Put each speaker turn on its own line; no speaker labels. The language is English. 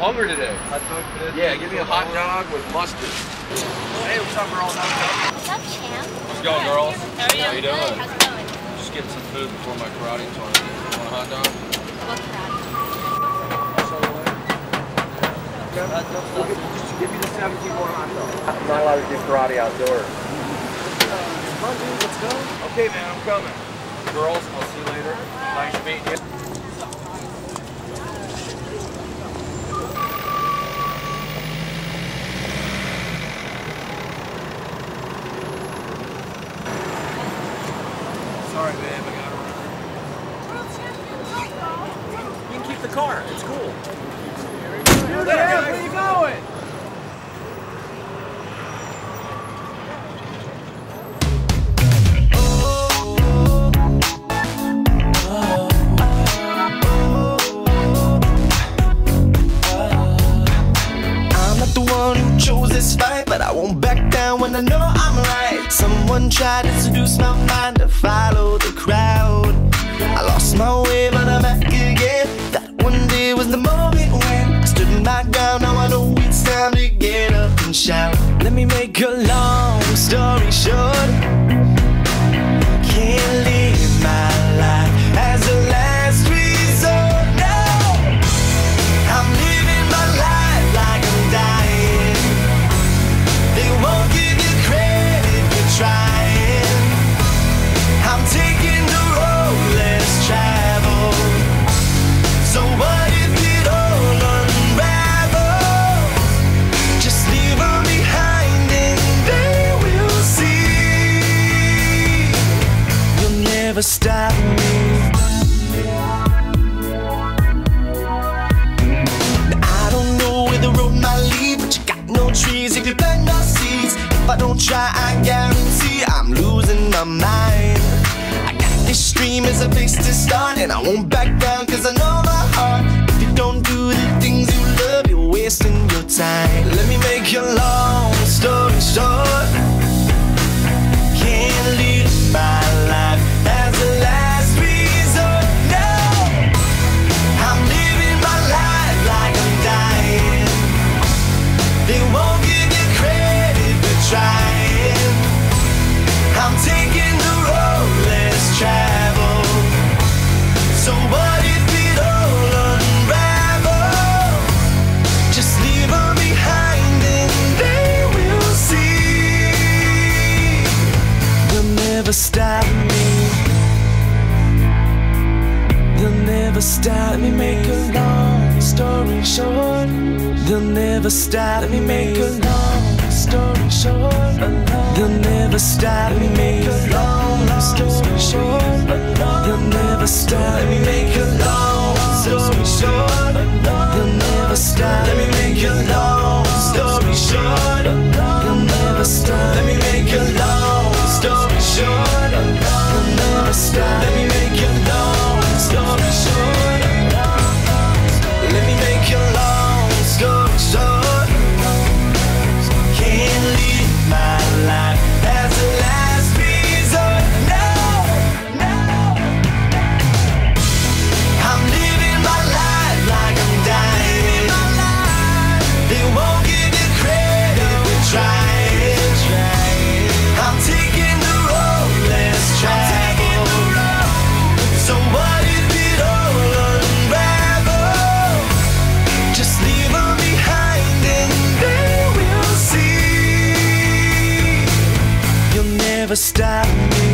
hungry today.
Hot dog today?
Yeah, give me a hot dog with mustard.
Hey, what's up, girls? How's it going?
What's up, champ?
How's it going, girls?
How are you?
How you doing?
Good. How's it going?
Just getting some food before my karate tournament. You want a hot dog?
What crowd?
Hot dog sausage. Just give me the 17 more hot dogs. I'm not allowed to do karate outdoors. Come on, dude, let's go.
Okay, man, I'm coming. Girls, I'll see you later. Nice meeting you.
The car. It's cool. Dude, where are you going?
I'm not the one who chose this fight, but I won't back down when I know I'm right. Someone tried to seduce my mind time to get up and shout. Let me make a long story short. Never stop me. I don't know where the road might lead, but you got no trees if you plant no seeds. If I don't try, I guarantee I'm losing my mind. I got this dream as a place to start, and I won't back down cause I know my heart. If you don't do the things you love, you're wasting your time. Let me make your long I'm taking the road less traveled. So what if it all unravels? Just leave 'em behind and story short, alone. You'll never stop me. Make a long, long story short, alone. You'll never stop Let me. Make a long story short, alone. You'll never stop. Let me make a long story short, alone. You'll never stop. Let me make a long story short, alone. You'll never stop. Me never stop me.